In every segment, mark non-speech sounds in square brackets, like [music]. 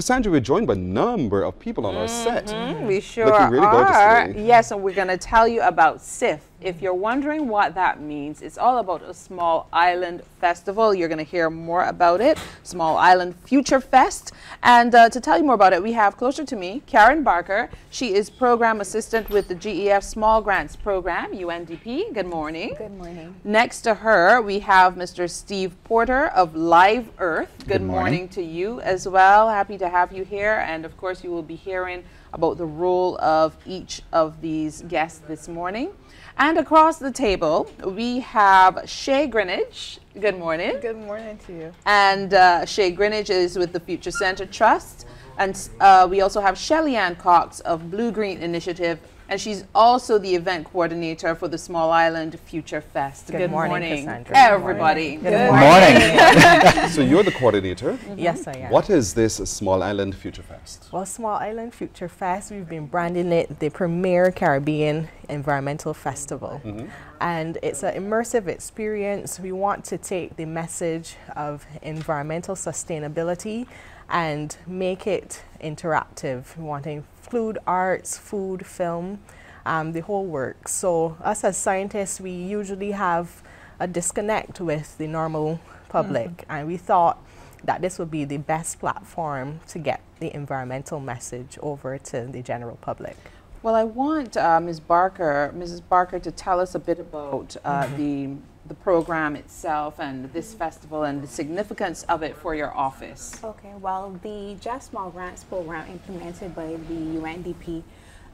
Cassandra, we're joined by a number of people on our set. Mm-hmm. We sure Looking really gorgeous are. today. Yes, and we're going to tell you about SIFF. If you're wondering what that means, it's all about a small island festival. You're going to hear more about it, Small Island Future Fest. And uh, to tell you more about it, we have closer to me Karen Barker. She is program assistant with the GEF Small Grants Program, UNDP. Good morning. Good morning. Next to her, we have Mr. Steve Porter of Live Earth. Good, Good morning. morning. to you as well. Happy to have you here. And of course, you will be hearing about the role of each of these guests this morning. And across the table, we have Che Greenidge. Good morning. Good morning to you. And uh, Che Greenidge is with the Future Center Trust. And uh, we also have Shelly Ann Cox of Blue Green Initiative. And she's also the event coordinator for the Small Island Future Fest. Good morning, Cassandra. Good everybody. Good morning. [laughs] so you're the coordinator. Mm-hmm. Yes, I am. What is this Small Island Future Fest? Well, Small Island Future Fest, we've been branding it the premier Caribbean environmental festival. Mm-hmm. And it's an immersive experience. We want to take the message of environmental sustainability and make it interactive. We want to include arts, food, film, um, the whole works. So, us as scientists, we usually have a disconnect with the normal public, and we thought that this would be the best platform to get the environmental message over to the general public. Well, I want uh, Ms. Barker, Mrs. Barker, to tell us a bit about uh, the the program itself and this mm-hmm. festival and the significance of it for your office. Okay, well, the GEF Small Grants program implemented by the UNDP,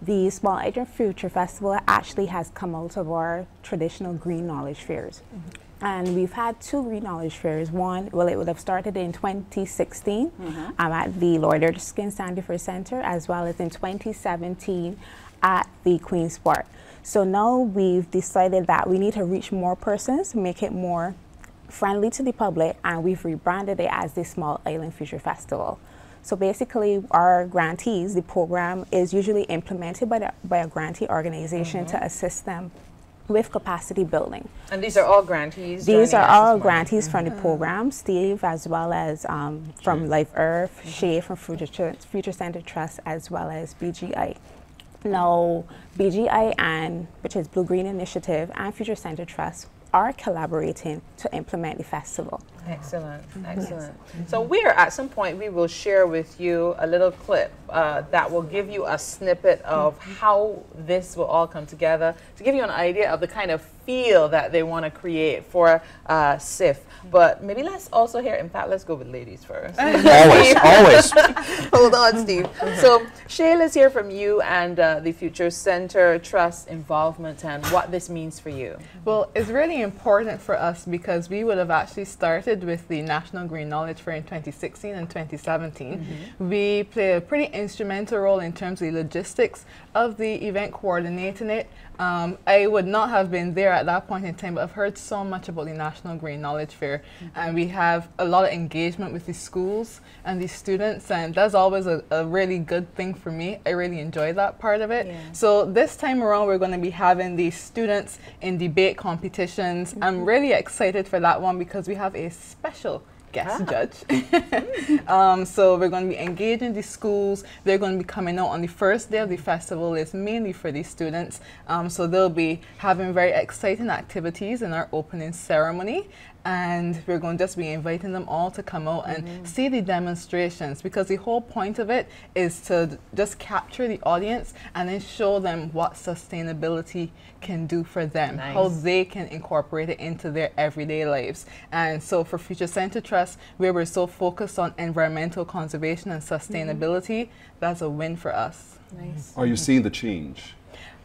the Small Island Future Festival actually has come out of our traditional green knowledge fairs. Mm-hmm. And we've had two green knowledge fairs. One, well, it would have started in 2016 mm-hmm. um, at the Lloyd Erskine Sandiford Center, as well as in 2017 at the Queen's Park. So now we've decided that we need to reach more persons, make it more friendly to the public, and we've rebranded it as the Small Island Future Festival. So basically, our grantees, the program is usually implemented by, the, by a grantee organization to mm-hmm. assist them with capacity building. And these are all grantees? These are all this morning. grantees from the mm-hmm. program, Steve, as well as um, from Live Earth, mm-hmm. Che from Future, Tr- Future Center Trust, as well as BGI. Now, BGIN, which is Blue Green Initiative and Future Center Trust are collaborating to implement the festival. Excellent, excellent. So we're at some point we will share with you a little clip uh, that will give you a snippet of how this will all come together to give you an idea of the kind of feel that they want to create for uh, SIFF. But maybe let's also hear. In fact, let's go with ladies first. [laughs] always, always. [laughs] Hold on, Steve. So Che, let's hear from you and uh, the Future Center Trust involvement and what this means for you. Well, it's really important for us because we would have actually started with the National Green Knowledge Fair in 2016 and 2017. Mm-hmm. We play a pretty instrumental role in terms of the logistics of the event coordinating it. Um, I would not have been there at that point in time, but I've heard so much about the National Green Knowledge Fair, mm-hmm. and we have a lot of engagement with the schools and the students, and that's always a, a really good thing for me. I really enjoy that part of it. So this time around, we're going to be having the students in debate competitions. I'm mm-hmm. really excited for that one because we have a special guest judge. [laughs] [laughs] um, so we're going to be engaging the schools. They're going to be coming out on the first day of the festival. It's mainly for the students. Um, so they'll be having very exciting activities in our opening ceremony. And we're going to just be inviting them all to come out and mm-hmm. see the demonstrations because the whole point of it is to just capture the audience and then show them what sustainability can do for them, how they can incorporate it into their everyday lives. And so for Future Center Trust, where we're so focused on environmental conservation and mm-hmm. sustainability, that's a win for us. Nice. Are you seeing the change?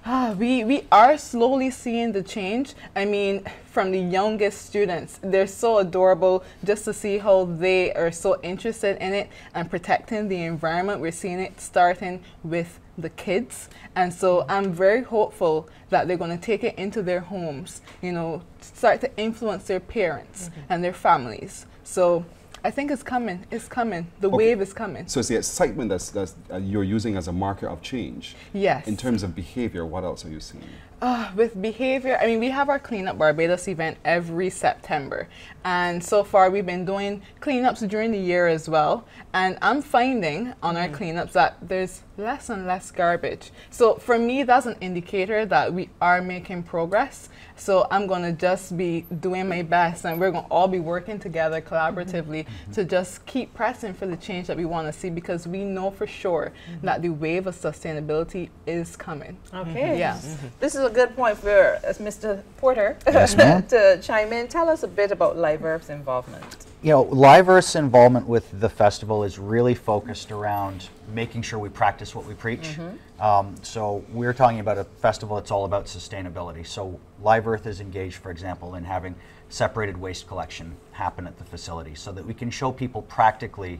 Ah, we, we are slowly seeing the change. I mean, from the youngest students, they're so adorable just to see how they are so interested in it and protecting the environment. We're seeing it starting with the kids. And so I'm very hopeful that they're going to take it into their homes, you know, start to influence their parents and their families. So I think it's coming. It's coming. The Okay. wave is coming. So it's the excitement that's, that's uh, you're using as a marker of change. Yes. In terms of behavior, what else are you seeing? Uh, with behavior, I mean, we have our Cleanup Barbados event every September. And so far, we've been doing cleanups during the year as well. And I'm finding on our mm. cleanups that there's less and less garbage. So for me, that's an indicator that we are making progress. So I'm going to just be doing my best, and we're going to all be working together collaboratively mm-hmm. to just keep pressing for the change that we want to see because we know for sure mm-hmm. that the wave of sustainability is coming. Okay. Yes. Mm-hmm. This is a good point for uh, Mr. Porter Yes, [laughs] to chime in. Tell us a bit about Live Earth's involvement. You know, Live Earth's involvement with the festival is really focused around making sure we practice what we preach. Um, so we're talking about a festival that's all about sustainability. So Live Earth is engaged, for example, in having separated waste collection happen at the facility so that we can show people practically,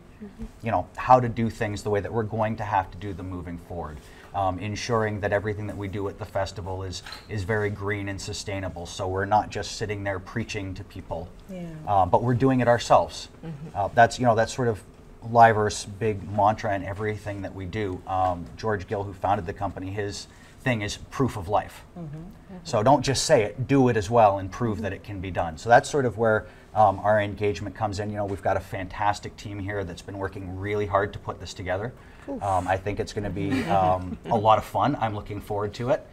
you know, how to do things the way that we're going to have to do them moving forward. Um, ensuring that everything that we do at the festival is is very green and sustainable. So we're not just sitting there preaching to people, Yeah. uh, but we're doing it ourselves. Uh, that's you know that's sort of Live Earth's big mantra in everything that we do. Um, George Gill, who founded the company, his thing is proof of life. So don't just say it, do it as well and prove that it can be done. So that's sort of where um, our engagement comes in. You know, we've got a fantastic team here that's been working really hard to put this together. Um, I think it's going to be um, a lot of fun. I'm looking forward to it.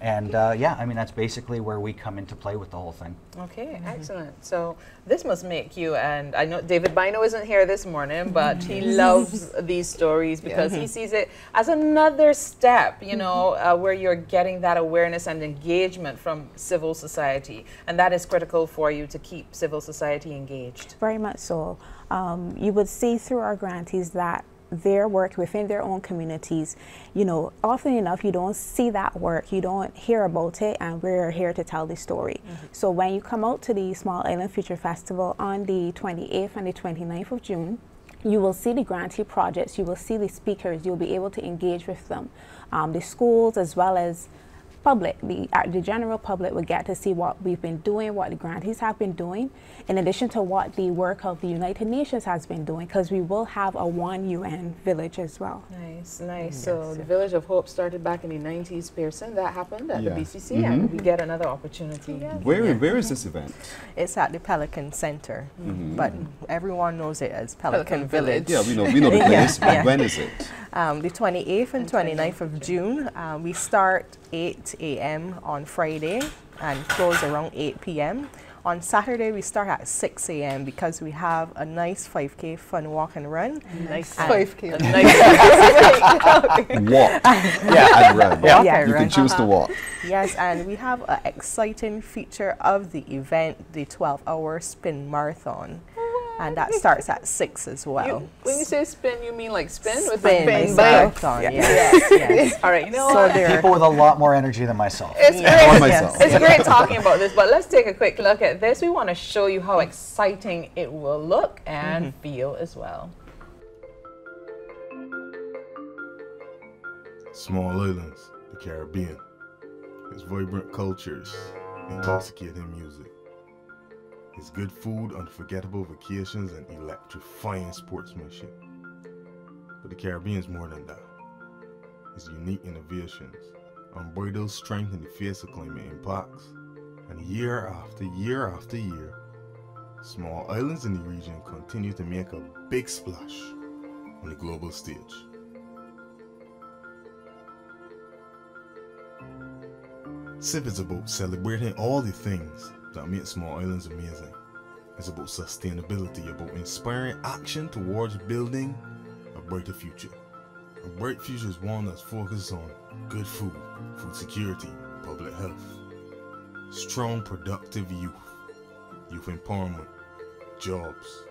And uh, yeah, I mean, that's basically where we come into play with the whole thing. Okay, excellent. So this must make you, and I know David Bynoe isn't here this morning, but he [laughs] loves these stories because he sees it as another step, you know, uh, where you're getting that awareness and engagement from civil society. And that is critical for you to keep civil society engaged. Very much so. Um, you would see through our grantees that their work within their own communities, you know, often enough you don't see that work, you don't hear about it, and we're here to tell the story. So when you come out to the Small Island Future Festival on the 28th and the 29th of June, you will see the grantee projects, you will see the speakers, you'll be able to engage with them. Um, the schools as well as public, the, uh, the general public will get to see what we've been doing, what the grantees have been doing, in addition to what the work of the United Nations has been doing, because we will have a one UN village as well. Nice, nice. Mm, so the Village of Hope started back in the 90s, Pearson. That happened at Yeah. the BCC, mm-hmm. and we get another opportunity. Where, where is this event? It's at the Pelican Center, mm-hmm. but everyone knows it as Pelican Pelican, Village. Village. Yeah, we know, we know the [laughs] Yeah, place. but yeah. When is it? Um, the 28th and 29th of June, um, we start 8 a.m. on Friday and close around 8 p.m. On Saturday, we start at 6 a.m. because we have a nice 5K fun walk and run. Nice. And 5K. a nice [laughs] Walk. [laughs] yeah. And run. Walk Yeah. and You run. can choose to walk. Yes, and we have an exciting feature of the event, the 12-hour spin marathon, and that starts at 6 as well. You, when you say spin, you mean like spin with Spin the spin marathon, Yeah. yes, yes. All right, you know So what? there, People with a lot more energy than myself. It's Or great. myself. It's great talking about this, but let's take a quick look at this. We want to show you how exciting it will look and mm-hmm. feel as well. Small islands, the Caribbean. Its vibrant cultures, intoxicating music. Its good food, unforgettable vacations, and electrifying sportsmanship. But the Caribbean is more than that. Its unique innovations, unbridled strength in the face of climate impacts, and year after year after year, small islands in the region continue to make a big splash on the global stage. SIFF is about celebrating all the things that makes small islands amazing. It's about sustainability, about inspiring action towards building a brighter future. A bright future is one that's focused on good food, food security, public health, strong, productive youth, youth empowerment, jobs,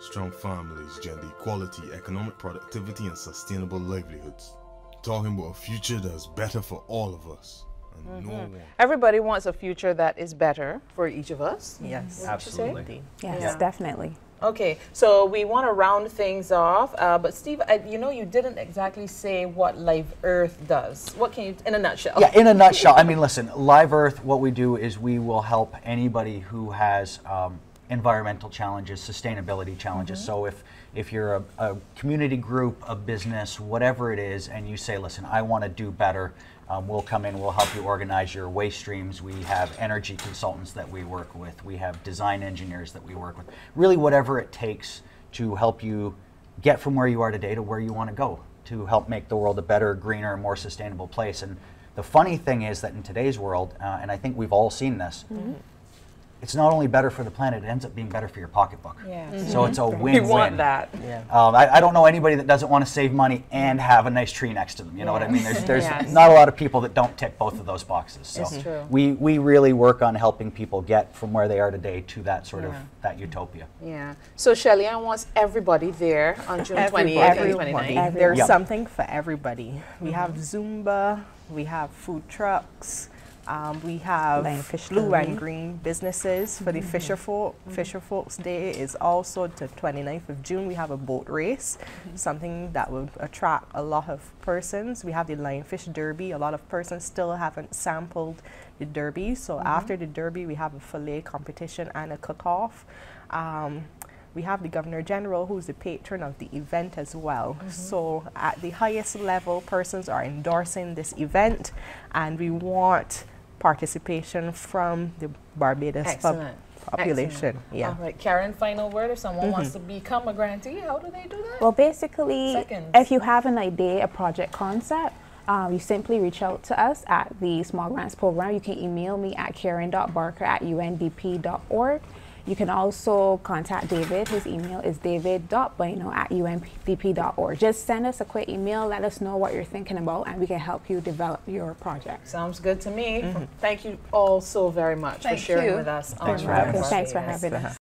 strong families, gender equality, economic productivity, and sustainable livelihoods. Talking about a future that's better for all of us. And no one Everybody wants a future that is better for each of us. yes, Wouldn't? Absolutely. Yes, Yeah. definitely. Okay, so we want to round things off, uh, but Steve, uh, you know, you didn't exactly say what Live Earth does. What can you, in a nutshell? Yeah, in a nutshell, I mean, listen, Live Earth, what we do is we will help anybody who has um, environmental challenges, sustainability challenges. So if if you're a, a community group, a business, whatever it is, and you say, listen, I want to do better, um, we'll come in, we'll help you organize your waste streams. We have energy consultants that we work with. We have design engineers that we work with. Really, whatever it takes to help you get from where you are today to where you want to go to help make the world a better, greener, more sustainable place. And the funny thing is that in today's world, uh, and I think we've all seen this, it's not only better for the planet, it ends up being better for your pocketbook. Yeah. So it's a [laughs] We win-win. want that. Yeah. Um, I, I don't know anybody that doesn't want to save money and have a nice tree next to them. You know what I mean? There's, there's Yes. not a lot of people that don't tick both of those boxes. So It's true. we we really work on helping people get from where they are today to that sort of that utopia. Yeah. So Shelly, I want everybody there on June 28th Everybody. and Everybody. 29th. There's Yep. something for everybody. We have Zumba, we have food trucks, um, we have Fish blue and green businesses for the Fisher Folk. Fisher Folks Day is also the 29th of June. We have a boat race, something that will attract a lot of persons. We have the Lionfish Derby. A lot of persons still haven't sampled the Derby. So after the Derby, we have a fillet competition and a cook-off. Um, we have the Governor General, who's the patron of the event as well. So, at the highest level, persons are endorsing this event, and we want participation from the Barbados pop- Excellent. population. Yeah. All right, Karen, final word. If someone wants to become a grantee, how do they do that? Well, basically, Seconds. if you have an idea, a project concept, um, you simply reach out to us at the Small Grants Program. You can email me at karen.barker at undp.org. You can also contact David. His email is david.bynoe at undp.org. Just send us a quick email, let us know what you're thinking about, and we can help you develop your project. Sounds good to me. Mm-hmm. Thank you all so very much Thank for sharing you. with us. Thanks on for having us. Thanks for having us.